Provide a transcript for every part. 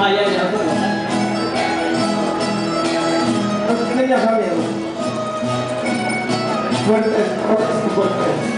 Ah, ya, ya, bueno. Fuertes, fuertes.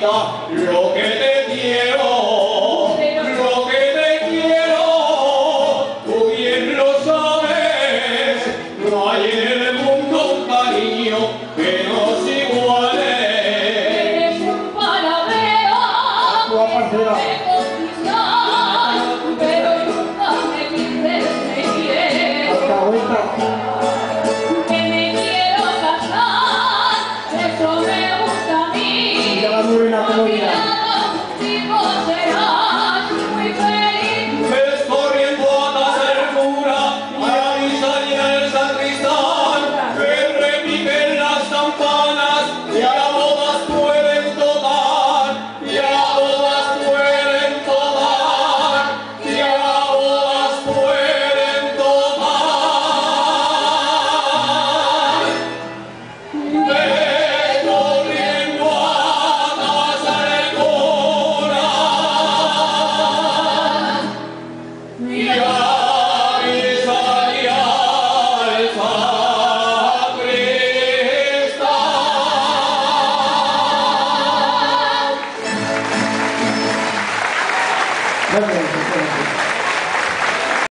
lo que te quiero, lo que te quiero, tú bien lo sabes, no hay en el mundo un cariño que nos iguale. Eres un palabra. Parabéns, parabéns.